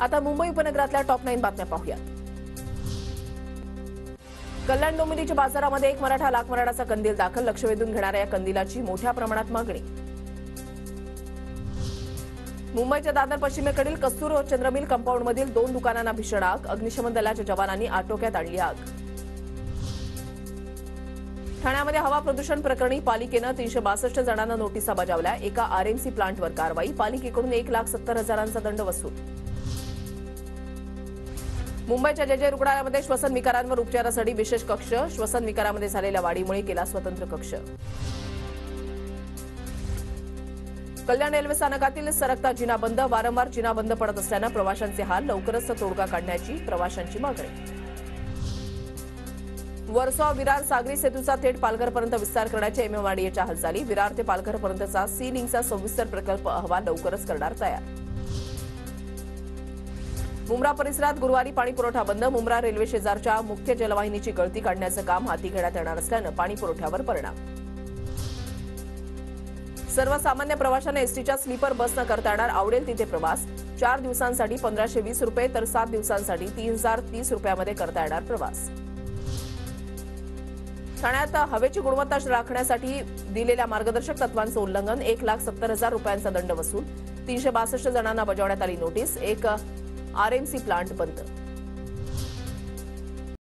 आता मुंबई उपनगरातल्या top nine बातम्या पाहूया कल्याण डोंबिवलीच्या बाजारामध्ये एक मराठा लाख मराठाचा कंदील दाखल लक्ष वेधून घेणाऱ्या या कंदिलाची मोठ्या प्रमाणात मागणी. मुंबईच्या दादर पश्चिमेकडील कस्तूर चंद्रमिल कंपाऊंडमधील दोन दुकानांना भीषण आग अग्निशमन दलाच्या जवानांनी आटोक्यात आणली आग. ठाण्यामध्ये हवा प्रदूषण प्रकरणी पालिकेनं तीनशे बासष्ट जणांना नोटिसा बजावल्या. एका आरएमसी प्लांटवर कारवाई पालिकेकडून एक लाख सत्तर हजारांचा दंड वसूल. मुंबईच्या जे जे रुग्णालयामध्ये श्वसन विकारांवर उपचारासाठी विशेष कक्ष. श्वसन विकारामध्ये झालेल्या वाढीमुळे केला स्वतंत्र कक्ष. कल्याण रेल्वे स्थानकातील सरकता जिना बंद वारंवार जिना बंद पडत असल्यानं प्रवाशांचे हाल लवकरच तोडगा काढण्याची प्रवाशांची मागणी. वर्सॉ विरार सागरी सेतूचा थेट पालघरपर्यंत विस्तार करण्याच्या एमएमआरडीएच्या हालचाली. विरार ते पालघरपर्यंतचा सी लिंकचा सविस्तर प्रकल्प अहवाल लवकरच करणार तयार. मुंब्रा परिसरात गुरुवारी पाणी पुरवठा बंद. मुंब्रा रेल्वे शेजारच्या मुख्य जलवाहिनीची गळती काढण्याचं काम हाती घेण्यात येणार असल्यानं पाणी पुरवठ्यावर परिणाम. सर्वसामान्य प्रवाशांना एसटीच्या स्लीपर बसनं करता येणार आवडेल तिथे प्रवास. चार दिवसांसाठी पंधराशे वीस रुपये तर सात दिवसांसाठी तीन हजार तीस रुपयामध्ये करता येणार प्रवास. ठाण्यात हवेची गुणवत्ता राखण्यासाठी दिलेल्या मार्गदर्शक तत्वांचं उल्लंघन. एक लाख सत्तर हजार रुपयांचा दंड वसूल. तीनशे बासष्ट जणांना बजावण्यात आली नोटीस. एक आरएमसी प्लांट बंद